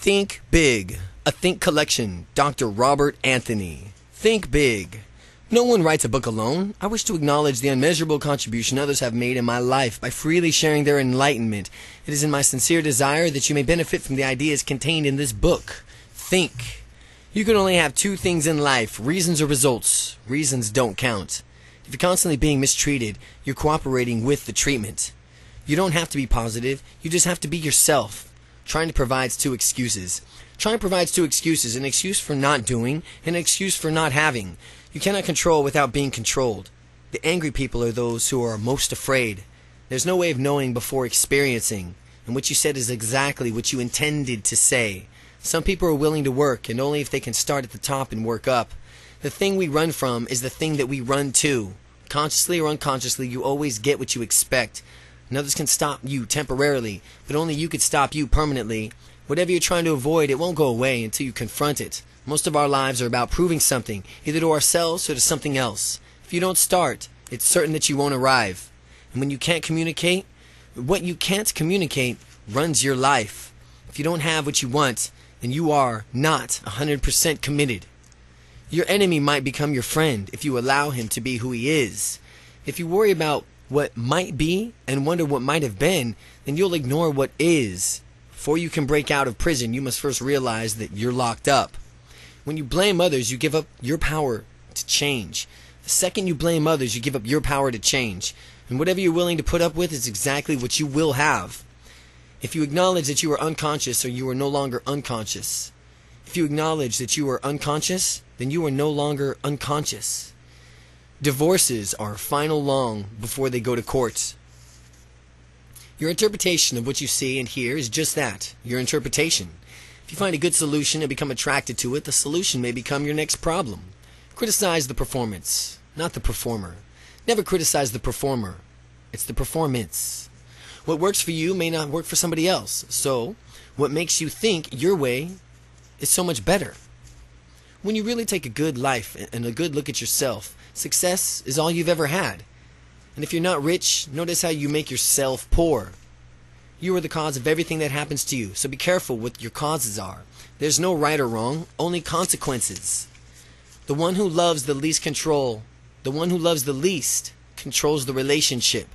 Think Big, a Think collection, Dr. Robert Anthony. Think Big. No one writes a book alone. I wish to acknowledge the unmeasurable contribution others have made in my life by freely sharing their enlightenment. It is in my sincere desire that you may benefit from the ideas contained in this book. Think. You can only have two things in life reasons or results. Reasons don't count. If you're constantly being mistreated, you're cooperating with the treatment. You don't have to be positive, you just have to be yourself. Trying to provides two excuses. Trying provides two excuses an excuse for not doing, and an excuse for not having. You cannot control without being controlled. The angry people are those who are most afraid. There's no way of knowing before experiencing, and what you said is exactly what you intended to say. Some people are willing to work, and only if they can start at the top and work up. The thing we run from is the thing that we run to. Consciously or unconsciously, you always get what you expect. And others can stop you temporarily, but only you could stop you permanently. Whatever you're trying to avoid, it won't go away until you confront it. Most of our lives are about proving something, either to ourselves or to something else. If you don't start, it's certain that you won't arrive. And when you can't communicate, what you can't communicate runs your life. If you don't have what you want, then you are not 100% committed. Your enemy might become your friend if you allow him to be who he is. If you worry about what might be and wonder what might have been, then you'll ignore what is. Before you can break out of prison, you must first realize that you're locked up. When you blame others, you give up your power to change. The second you blame others, you give up your power to change. And whatever you're willing to put up with is exactly what you will have. If you acknowledge that you are unconscious or you are no longer unconscious, if you acknowledge that you are unconscious, then you are no longer unconscious. Divorces are final long before they go to court. Your interpretation of what you see and hear is just that your interpretation. If you find a good solution and become attracted to it, the solution may become your next problem. Criticize the performance, not the performer. Never criticize the performer, it's the performance. What works for you may not work for somebody else, so what makes you think your way is so much better. When you really take a good life and a good look at yourself, Success is all you've ever had. And if you're not rich, notice how you make yourself poor. You are the cause of everything that happens to you, so be careful what your causes are. There's no right or wrong, only consequences. The one who loves the least control, the one who loves the least, controls the relationship.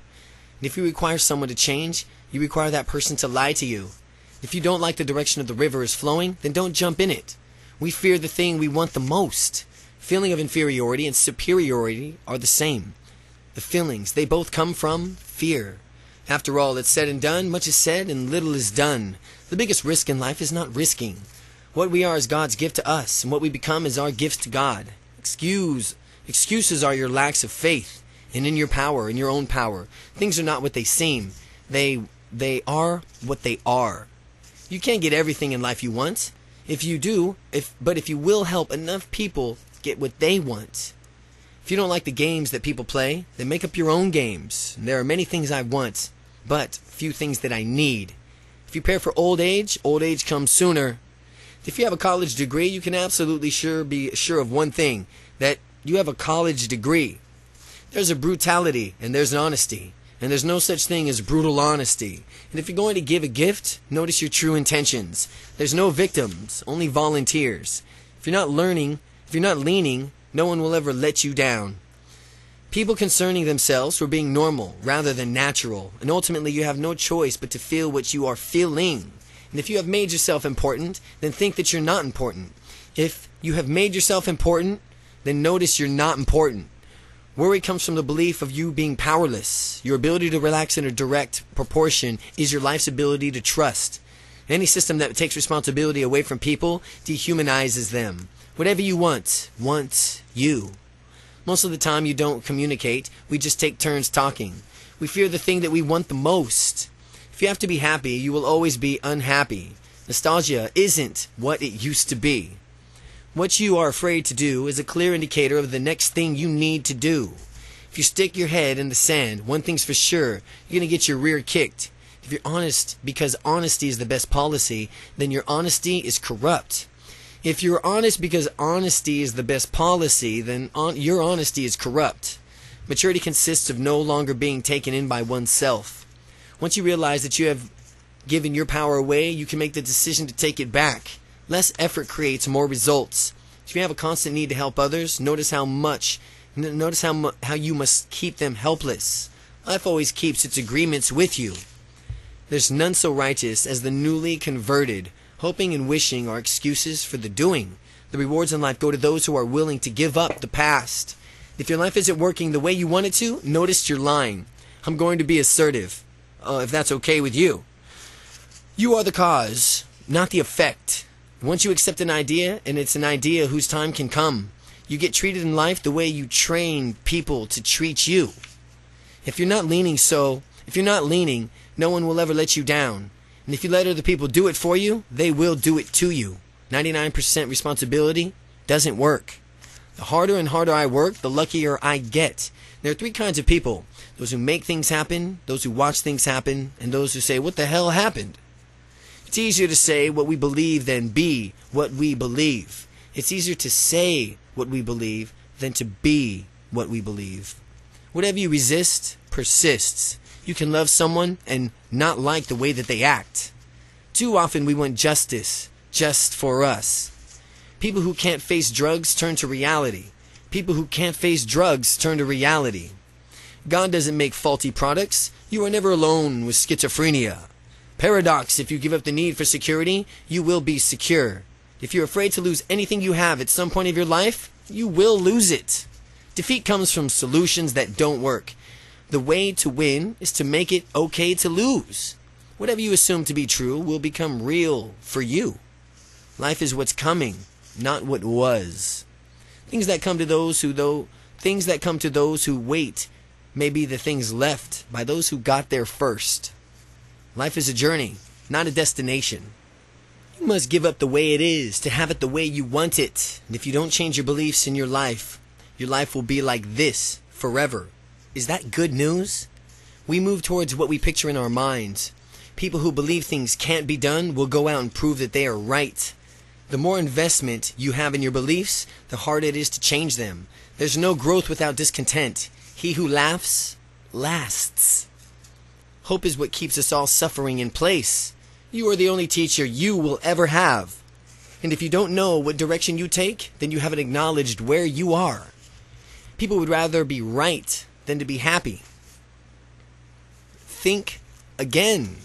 And if you require someone to change, you require that person to lie to you. If you don't like the direction of the river is flowing, then don't jump in it. We fear the thing we want the most. Feeling of inferiority and superiority are the same. The feelings, they both come from fear. After all that's said and done, much is said and little is done. The biggest risk in life is not risking. What we are is God's gift to us, and what we become is our gift to God. Excuse, excuses are your lacks of faith, and in your power, in your own power. Things are not what they seem. They they are what they are. You can't get everything in life you want. If you do, if but if you will help enough people get what they want. If you don't like the games that people play, then make up your own games. There are many things I want, but few things that I need. If you prepare for old age, old age comes sooner. If you have a college degree, you can absolutely sure be sure of one thing that you have a college degree. There's a brutality and there's an honesty. And there's no such thing as brutal honesty. And if you're going to give a gift, notice your true intentions. There's no victims, only volunteers. If you're not learning, if you're not leaning, no one will ever let you down. People concerning themselves for being normal rather than natural, and ultimately you have no choice but to feel what you are feeling. And if you have made yourself important, then think that you're not important. If you have made yourself important, then notice you're not important. Worry comes from the belief of you being powerless. Your ability to relax in a direct proportion is your life's ability to trust. Any system that takes responsibility away from people dehumanizes them. Whatever you want, want you. Most of the time, you don't communicate. We just take turns talking. We fear the thing that we want the most. If you have to be happy, you will always be unhappy. Nostalgia isn't what it used to be. What you are afraid to do is a clear indicator of the next thing you need to do. If you stick your head in the sand, one thing's for sure, you're going to get your rear kicked. If you're honest because honesty is the best policy, then your honesty is corrupt. If you're honest because honesty is the best policy, then on, your honesty is corrupt. Maturity consists of no longer being taken in by oneself. Once you realize that you have given your power away, you can make the decision to take it back. Less effort creates more results. If you have a constant need to help others, notice how much, notice how how you must keep them helpless. Life always keeps its agreements with you. There's none so righteous as the newly converted. Hoping and wishing are excuses for the doing. The rewards in life go to those who are willing to give up the past. If your life isn't working the way you want it to, notice you're lying. I'm going to be assertive, uh, if that's okay with you. You are the cause, not the effect. Once you accept an idea, and it's an idea whose time can come, you get treated in life the way you train people to treat you. If you're not leaning so, if you're not leaning, no one will ever let you down. And if you let other people do it for you, they will do it to you. 99% responsibility doesn't work. The harder and harder I work, the luckier I get. There are three kinds of people those who make things happen, those who watch things happen, and those who say, What the hell happened? It's easier to say what we believe than be what we believe. It's easier to say what we believe than to be what we believe. Whatever you resist persists. You can love someone and not like the way that they act. Too often we want justice just for us. People who can't face drugs turn to reality. People who can't face drugs turn to reality. God doesn't make faulty products. You are never alone with schizophrenia. Paradox if you give up the need for security, you will be secure. If you're afraid to lose anything you have at some point of your life, you will lose it. Defeat comes from solutions that don't work. The way to win is to make it okay to lose. Whatever you assume to be true will become real for you. Life is what's coming, not what was. Things that come to those who though things that come to those who wait may be the things left by those who got there first. Life is a journey, not a destination. You must give up the way it is to have it the way you want it. And if you don't change your beliefs in your life, your life will be like this forever. Is that good news? We move towards what we picture in our minds. People who believe things can't be done will go out and prove that they are right. The more investment you have in your beliefs, the harder it is to change them. There's no growth without discontent. He who laughs lasts. Hope is what keeps us all suffering in place. You are the only teacher you will ever have. And if you don't know what direction you take, then you haven't acknowledged where you are. People would rather be right than to be happy. Think again.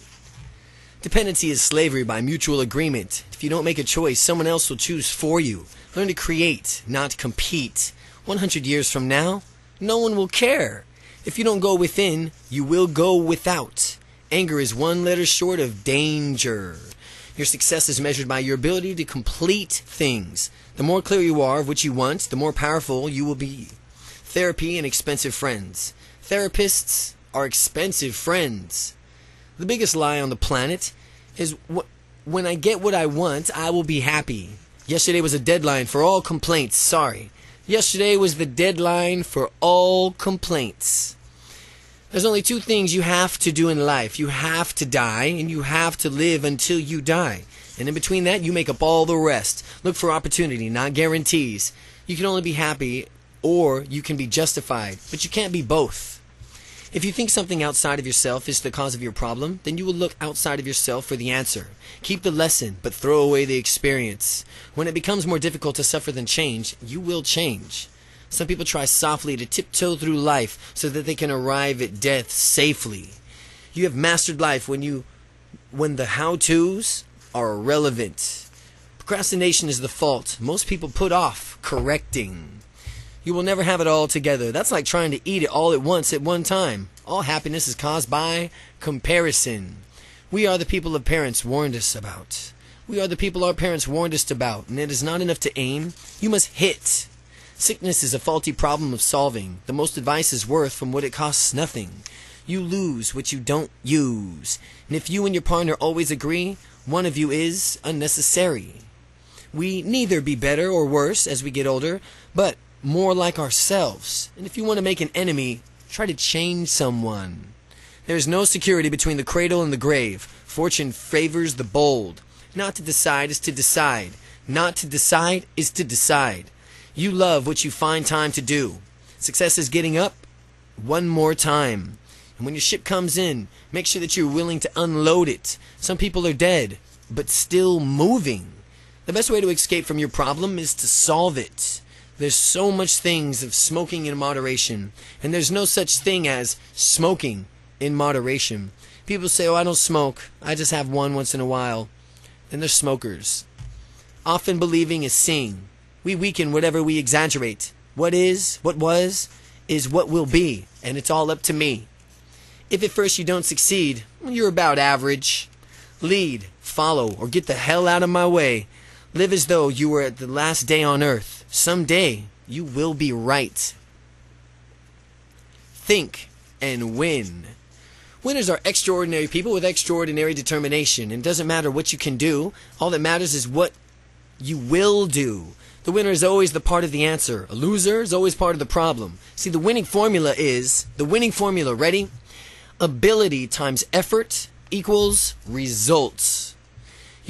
Dependency is slavery by mutual agreement. If you don't make a choice, someone else will choose for you. Learn to create, not compete. 100 years from now, no one will care. If you don't go within, you will go without. Anger is one letter short of danger. Your success is measured by your ability to complete things. The more clear you are of what you want, the more powerful you will be. Therapy and expensive friends. Therapists are expensive friends. The biggest lie on the planet is wh- when I get what I want, I will be happy. Yesterday was a deadline for all complaints. Sorry. Yesterday was the deadline for all complaints. There's only two things you have to do in life. You have to die and you have to live until you die. And in between that, you make up all the rest. Look for opportunity, not guarantees. You can only be happy or you can be justified, but you can't be both. If you think something outside of yourself is the cause of your problem, then you will look outside of yourself for the answer. Keep the lesson, but throw away the experience. When it becomes more difficult to suffer than change, you will change. Some people try softly to tiptoe through life so that they can arrive at death safely. You have mastered life when you when the how-tos are irrelevant. Procrastination is the fault most people put off correcting. You will never have it all together. That's like trying to eat it all at once at one time. All happiness is caused by comparison. We are the people our parents warned us about. We are the people our parents warned us about, and it is not enough to aim. You must hit. Sickness is a faulty problem of solving. The most advice is worth from what it costs nothing. You lose what you don't use. And if you and your partner always agree, one of you is unnecessary. We neither be better or worse as we get older, but more like ourselves. And if you want to make an enemy, try to change someone. There is no security between the cradle and the grave. Fortune favors the bold. Not to decide is to decide. Not to decide is to decide. You love what you find time to do. Success is getting up one more time. And when your ship comes in, make sure that you're willing to unload it. Some people are dead, but still moving. The best way to escape from your problem is to solve it. There's so much things of smoking in moderation, and there's no such thing as smoking in moderation. People say, "Oh, I don't smoke. I just have one once in a while." And they're smokers. Often believing is seeing. We weaken whatever we exaggerate. What is, what was, is what will be, and it's all up to me. If at first you don't succeed, you're about average. Lead, follow, or get the hell out of my way. Live as though you were at the last day on earth. Someday you will be right. Think and win. Winners are extraordinary people with extraordinary determination. It doesn't matter what you can do, all that matters is what you will do. The winner is always the part of the answer. A loser is always part of the problem. See, the winning formula is the winning formula, ready? Ability times effort equals results.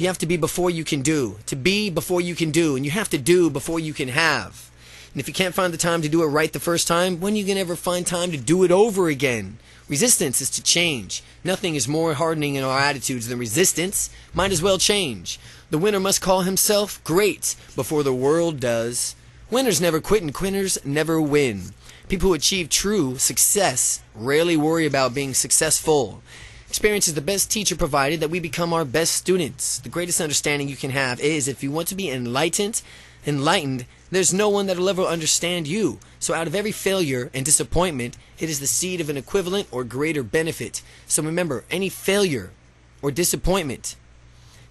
You have to be before you can do. To be before you can do. And you have to do before you can have. And if you can't find the time to do it right the first time, when are you going to ever find time to do it over again? Resistance is to change. Nothing is more hardening in our attitudes than resistance. Might as well change. The winner must call himself great before the world does. Winners never quit and quitters never win. People who achieve true success rarely worry about being successful. Experience is the best teacher provided that we become our best students. The greatest understanding you can have is if you want to be enlightened, enlightened, there's no one that'll ever understand you. So out of every failure and disappointment, it is the seed of an equivalent or greater benefit. So remember, any failure or disappointment,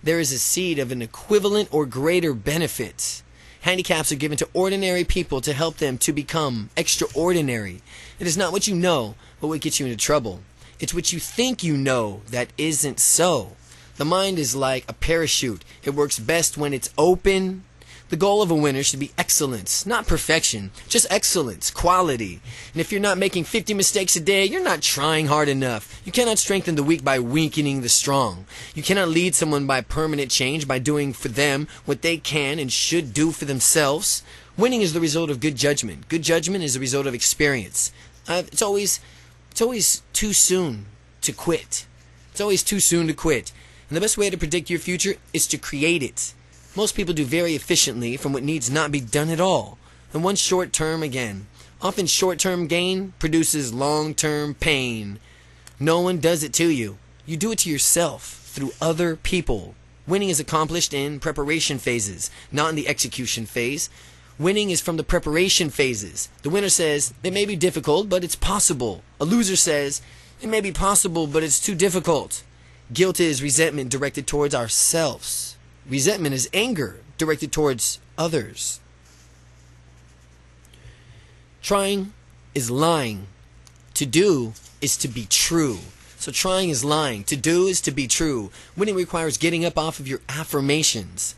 there is a seed of an equivalent or greater benefit. Handicaps are given to ordinary people to help them to become extraordinary. It is not what you know, but what gets you into trouble. It's what you think you know that isn't so. The mind is like a parachute. It works best when it's open. The goal of a winner should be excellence, not perfection, just excellence, quality. And if you're not making 50 mistakes a day, you're not trying hard enough. You cannot strengthen the weak by weakening the strong. You cannot lead someone by permanent change by doing for them what they can and should do for themselves. Winning is the result of good judgment. Good judgment is the result of experience. Uh, it's always it's always too soon to quit. It's always too soon to quit. And the best way to predict your future is to create it. Most people do very efficiently from what needs not be done at all. And one short term again. Often short term gain produces long term pain. No one does it to you. You do it to yourself through other people. Winning is accomplished in preparation phases, not in the execution phase. Winning is from the preparation phases. The winner says, it may be difficult, but it's possible. A loser says, it may be possible, but it's too difficult. Guilt is resentment directed towards ourselves. Resentment is anger directed towards others. Trying is lying. To do is to be true. So trying is lying. To do is to be true. Winning requires getting up off of your affirmations.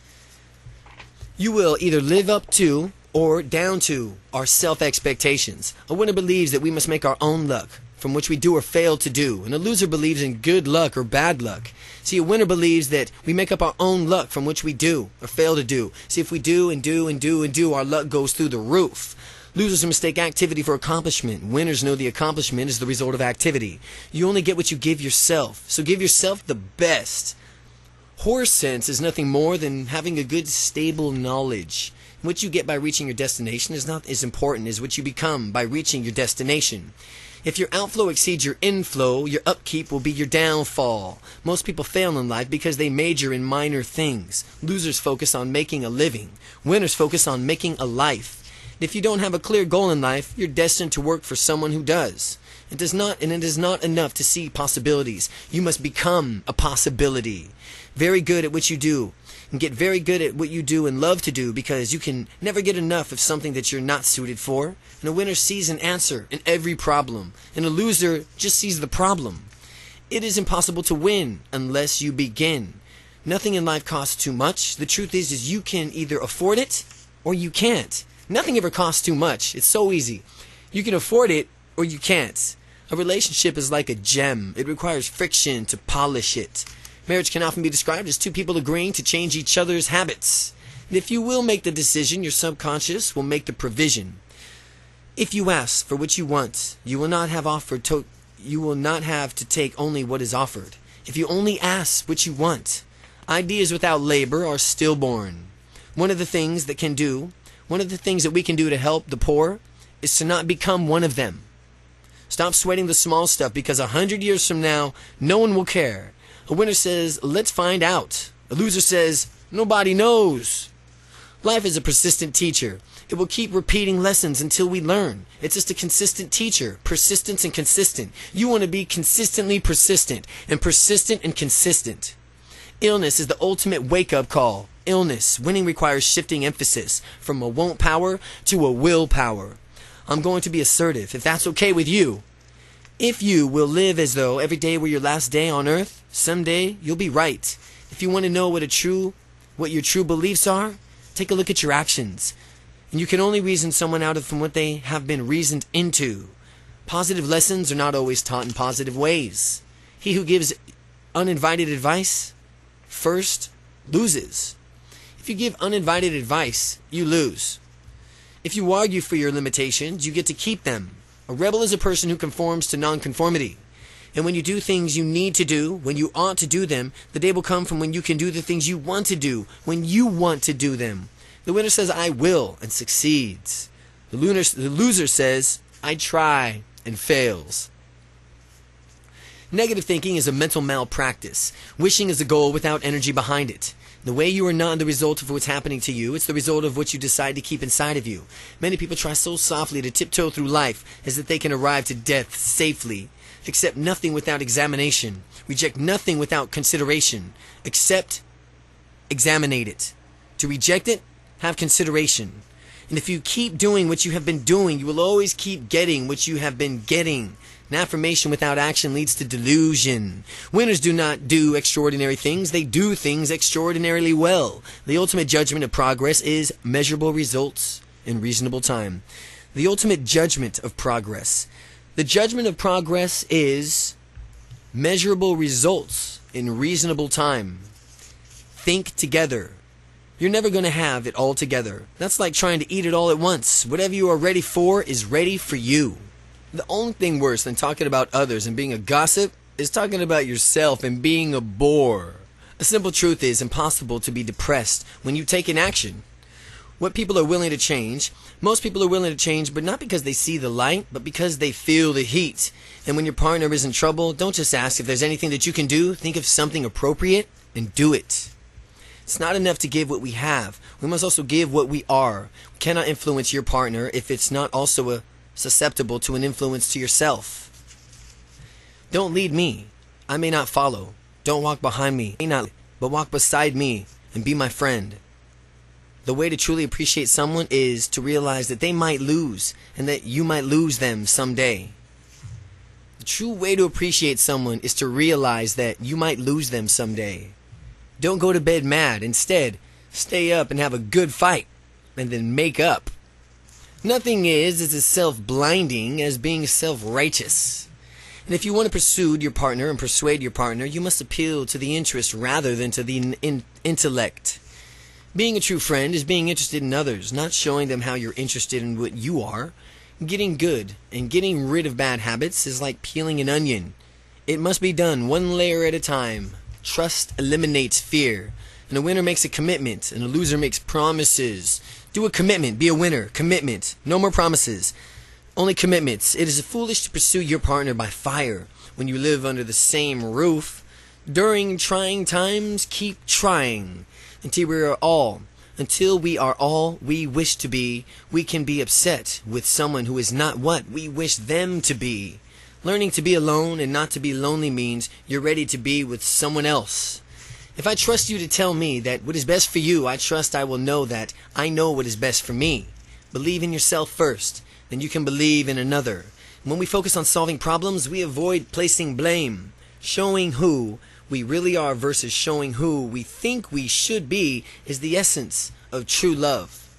You will either live up to or down to our self expectations. A winner believes that we must make our own luck, from which we do or fail to do, and a loser believes in good luck or bad luck. See, a winner believes that we make up our own luck from which we do or fail to do. See, if we do and do and do and do, our luck goes through the roof. Losers mistake activity for accomplishment. Winners know the accomplishment is the result of activity. You only get what you give yourself, so give yourself the best. Horse sense is nothing more than having a good, stable knowledge. What you get by reaching your destination is not as important as what you become by reaching your destination. If your outflow exceeds your inflow, your upkeep will be your downfall. Most people fail in life because they major in minor things. Losers focus on making a living. Winners focus on making a life. If you don't have a clear goal in life, you're destined to work for someone who does. It does not, and it is not enough to see possibilities. You must become a possibility. Very good at what you do, and get very good at what you do and love to do because you can never get enough of something that you're not suited for. And a winner sees an answer in every problem, and a loser just sees the problem. It is impossible to win unless you begin. Nothing in life costs too much. The truth is, is you can either afford it or you can't. Nothing ever costs too much. It's so easy. You can afford it or you can't. A relationship is like a gem. It requires friction to polish it. Marriage can often be described as two people agreeing to change each other's habits. And if you will make the decision, your subconscious will make the provision. If you ask for what you want, you will not have offered to you will not have to take only what is offered. If you only ask what you want, ideas without labor are stillborn. One of the things that can do, one of the things that we can do to help the poor is to not become one of them. Stop sweating the small stuff because a hundred years from now, no one will care. A winner says, let's find out. A loser says, nobody knows. Life is a persistent teacher. It will keep repeating lessons until we learn. It's just a consistent teacher. Persistence and consistent. You want to be consistently persistent and persistent and consistent. Illness is the ultimate wake up call. Illness. Winning requires shifting emphasis from a won't power to a will power. I'm going to be assertive, if that's okay with you. If you will live as though every day were your last day on earth, someday you'll be right. If you want to know what a true, what your true beliefs are, take a look at your actions. And you can only reason someone out of from what they have been reasoned into. Positive lessons are not always taught in positive ways. He who gives uninvited advice first loses. If you give uninvited advice, you lose. If you argue for your limitations, you get to keep them. A rebel is a person who conforms to nonconformity. And when you do things you need to do, when you ought to do them, the day will come from when you can do the things you want to do, when you want to do them. The winner says, I will, and succeeds. The, lunar, the loser says, I try, and fails. Negative thinking is a mental malpractice. Wishing is a goal without energy behind it. The way you are not the result of what's happening to you, it's the result of what you decide to keep inside of you. Many people try so softly to tiptoe through life as that they can arrive to death safely. Accept nothing without examination. Reject nothing without consideration. Accept, examine it. To reject it, have consideration. And if you keep doing what you have been doing, you will always keep getting what you have been getting. Affirmation without action leads to delusion. Winners do not do extraordinary things, they do things extraordinarily well. The ultimate judgment of progress is measurable results in reasonable time. The ultimate judgment of progress. The judgment of progress is measurable results in reasonable time. Think together. You're never going to have it all together. That's like trying to eat it all at once. Whatever you are ready for is ready for you. The only thing worse than talking about others and being a gossip is talking about yourself and being a bore. A simple truth is impossible to be depressed when you take an action. What people are willing to change, most people are willing to change, but not because they see the light, but because they feel the heat. And when your partner is in trouble, don't just ask if there's anything that you can do. Think of something appropriate and do it. It's not enough to give what we have. We must also give what we are. We cannot influence your partner if it's not also a, susceptible to an influence to yourself. Don't lead me. I may not follow. Don't walk behind me. May not, but walk beside me and be my friend. The way to truly appreciate someone is to realize that they might lose and that you might lose them someday. The true way to appreciate someone is to realize that you might lose them someday. Don't go to bed mad. Instead, stay up and have a good fight, and then make up. Nothing is as self blinding as being self righteous. And if you want to pursue your partner and persuade your partner, you must appeal to the interest rather than to the in- in- intellect. Being a true friend is being interested in others, not showing them how you're interested in what you are. Getting good and getting rid of bad habits is like peeling an onion. It must be done one layer at a time. Trust eliminates fear. And a winner makes a commitment, and a loser makes promises. Do a commitment. Be a winner. Commitment. No more promises. Only commitments. It is foolish to pursue your partner by fire when you live under the same roof. During trying times, keep trying until we are all until we are all we wish to be, we can be upset with someone who is not what we wish them to be. Learning to be alone and not to be lonely means you're ready to be with someone else. If I trust you to tell me that what is best for you, I trust I will know that I know what is best for me. Believe in yourself first, then you can believe in another. When we focus on solving problems, we avoid placing blame. Showing who we really are versus showing who we think we should be is the essence of true love.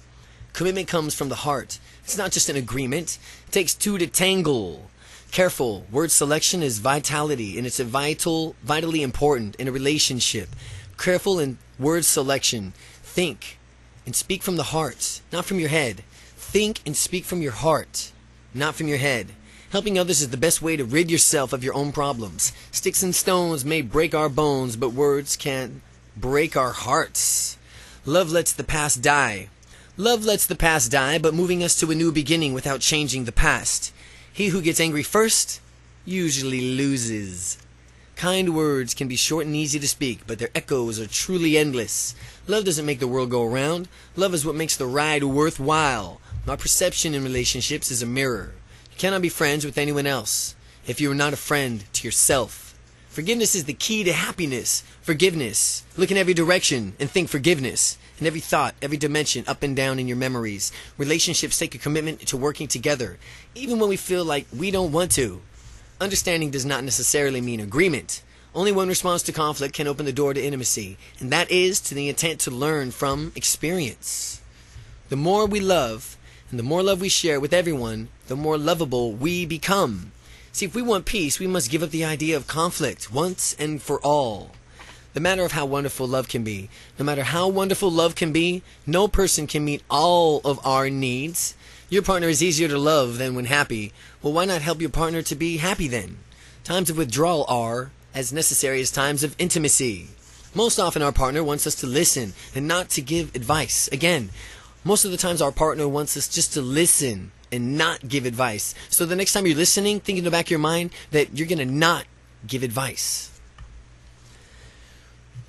Commitment comes from the heart. It's not just an agreement. It takes two to tangle. Careful. Word selection is vitality, and it's a vital, vitally important in a relationship. Careful in word selection. Think and speak from the heart, not from your head. Think and speak from your heart, not from your head. Helping others is the best way to rid yourself of your own problems. Sticks and stones may break our bones, but words can't break our hearts. Love lets the past die. Love lets the past die, but moving us to a new beginning without changing the past. He who gets angry first usually loses. Kind words can be short and easy to speak, but their echoes are truly endless. Love doesn't make the world go around. Love is what makes the ride worthwhile. Our perception in relationships is a mirror. You cannot be friends with anyone else if you are not a friend to yourself. Forgiveness is the key to happiness. Forgiveness. Look in every direction and think forgiveness. In every thought, every dimension, up and down in your memories. Relationships take a commitment to working together, even when we feel like we don't want to. Understanding does not necessarily mean agreement. Only one response to conflict can open the door to intimacy, and that is to the intent to learn from experience. The more we love, and the more love we share with everyone, the more lovable we become. See, if we want peace, we must give up the idea of conflict once and for all. The matter of how wonderful love can be. No matter how wonderful love can be, no person can meet all of our needs. Your partner is easier to love than when happy. Well, why not help your partner to be happy then? Times of withdrawal are as necessary as times of intimacy. Most often, our partner wants us to listen and not to give advice. Again, most of the times our partner wants us just to listen and not give advice. So the next time you're listening, think in the back of your mind that you're going to not give advice.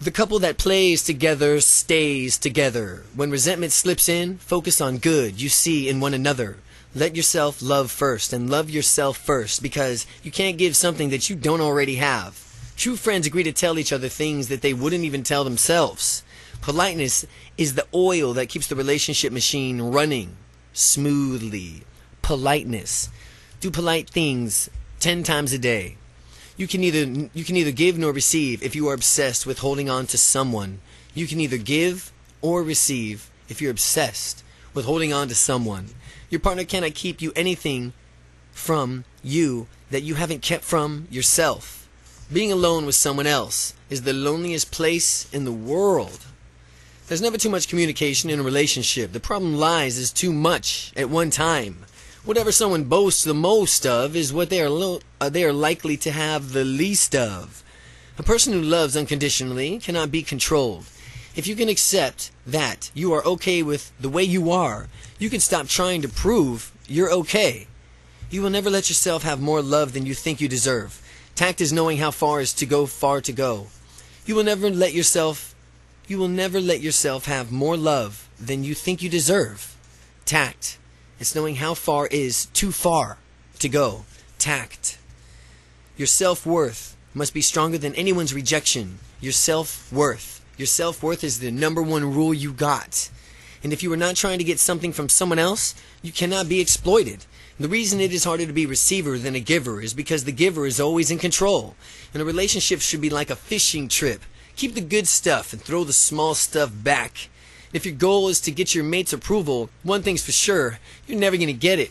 The couple that plays together stays together. When resentment slips in, focus on good you see in one another. Let yourself love first and love yourself first because you can't give something that you don't already have. True friends agree to tell each other things that they wouldn't even tell themselves. Politeness is the oil that keeps the relationship machine running smoothly. Politeness. Do polite things 10 times a day. You can either you can either give nor receive if you are obsessed with holding on to someone. You can either give or receive if you're obsessed with holding on to someone. Your partner cannot keep you anything from you that you haven't kept from yourself. Being alone with someone else is the loneliest place in the world. There's never too much communication in a relationship. The problem lies is too much at one time. Whatever someone boasts the most of is what they are, lo- uh, they are likely to have the least of. A person who loves unconditionally cannot be controlled. If you can accept that you are okay with the way you are, you can stop trying to prove you're okay. You will never let yourself have more love than you think you deserve. Tact is knowing how far is to go far to go. You will never let yourself you will never let yourself have more love than you think you deserve. Tact. It's knowing how far is too far to go. Tact. Your self worth must be stronger than anyone's rejection. Your self worth. Your self worth is the number one rule you got. And if you are not trying to get something from someone else, you cannot be exploited. The reason it is harder to be a receiver than a giver is because the giver is always in control. And a relationship should be like a fishing trip. Keep the good stuff and throw the small stuff back. If your goal is to get your mate's approval, one thing's for sure, you're never going to get it.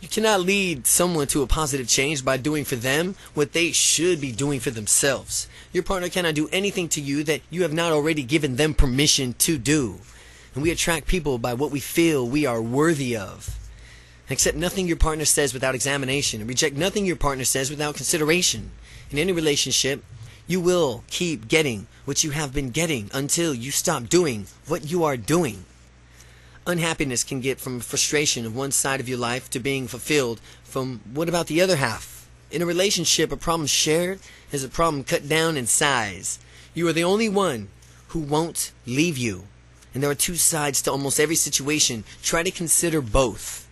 You cannot lead someone to a positive change by doing for them what they should be doing for themselves. Your partner cannot do anything to you that you have not already given them permission to do. And we attract people by what we feel we are worthy of. Accept nothing your partner says without examination, and reject nothing your partner says without consideration. In any relationship, you will keep getting what you have been getting until you stop doing what you are doing. Unhappiness can get from frustration of one side of your life to being fulfilled from what about the other half? In a relationship, a problem shared is a problem cut down in size. You are the only one who won't leave you. And there are two sides to almost every situation. Try to consider both.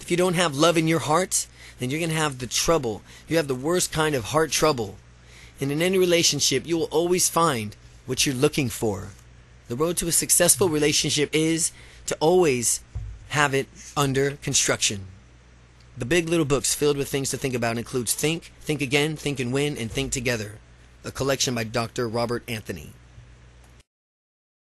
If you don't have love in your heart, then you're going to have the trouble. You have the worst kind of heart trouble. And in any relationship, you will always find what you're looking for. The road to a successful relationship is to always have it under construction. The Big Little Books filled with things to think about includes Think, Think Again, Think and Win, and Think Together, a collection by Dr. Robert Anthony.